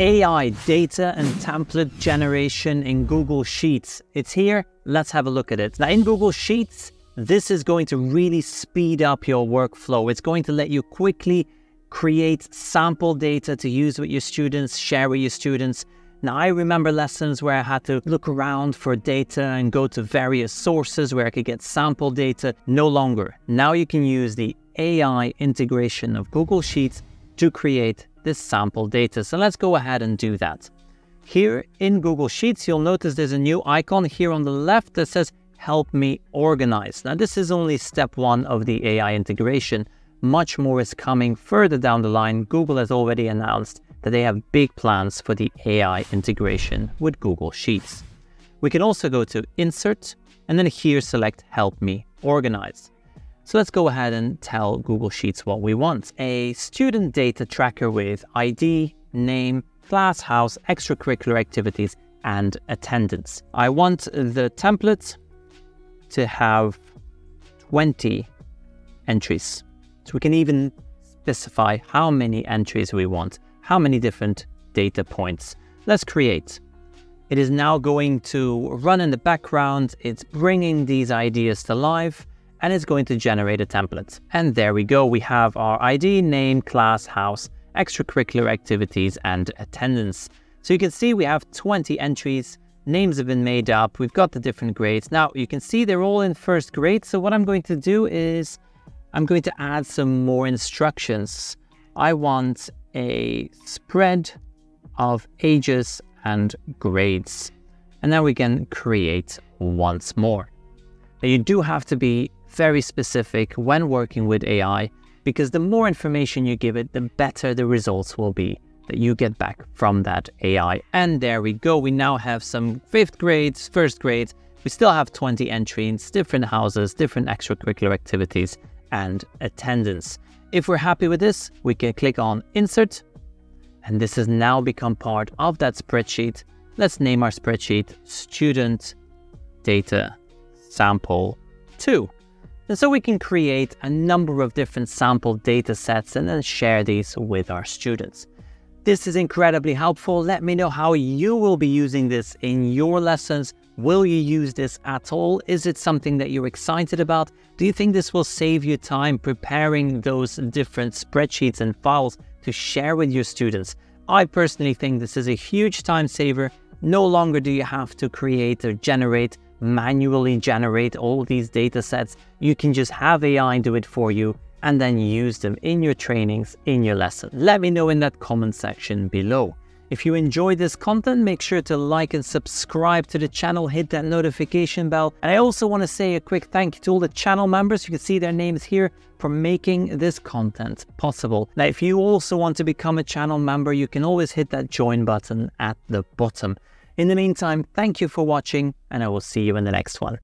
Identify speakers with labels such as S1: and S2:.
S1: AI data and template generation in Google Sheets. It's here. Let's have a look at it. Now, in Google Sheets, this is going to really speed up your workflow. It's going to let you quickly create sample data to use with your students, share with your students. Now, I remember lessons where I had to look around for data and go to various sources where I could get sample data. No longer. Now you can use the AI integration of Google Sheets to create this sample data. So let's go ahead and do that. Here in Google Sheets, you'll notice there's a new icon here on the left that says help me organize. Now this is only step one of the AI integration. Much more is coming further down the line. Google has already announced that they have big plans for the AI integration with Google Sheets. We can also go to Insert and then here select Help Me Organize. So let's go ahead and tell Google Sheets what we want. A student data tracker with ID, name, class, house, extracurricular activities, and attendance. I want the template to have 20 entries. So we can even specify how many entries we want, how many different data points. Let's create. It is now going to run in the background. It's bringing these ideas to life and it's going to generate a template. And there we go. We have our ID, name, class, house, extracurricular activities, and attendance. So you can see we have 20 entries. Names have been made up. We've got the different grades. Now you can see they're all in first grade. So what I'm going to do is I'm going to add some more instructions. I want a spread of ages and grades. And now we can create once more. Now you do have to be very specific when working with AI because the more information you give it, the better the results will be that you get back from that AI. And there we go. We now have some fifth grades, first grades. We still have 20 entries, different houses, different extracurricular activities, and attendance. If we're happy with this, we can click on Insert, and this has now become part of that spreadsheet. Let's name our spreadsheet Student Data Sample 2. And so we can create a number of different sample data sets and then share these with our students. This is incredibly helpful. Let me know how you will be using this in your lessons. Will you use this at all? Is it something that you're excited about? Do you think this will save you time preparing those different spreadsheets and files to share with your students? I personally think this is a huge time saver. No longer do you have to create or generate manually generate all these data sets. You can just have AI do it for you and then use them in your trainings, in your lesson. Let me know in that comment section below. If you enjoyed this content, make sure to like and subscribe to the channel, hit that notification bell. And I also want to say a quick thank you to all the channel members. You can see their names here for making this content possible. Now, if you also want to become a channel member, you can always hit that join button at the bottom. In the meantime, thank you for watching and I will see you in the next one.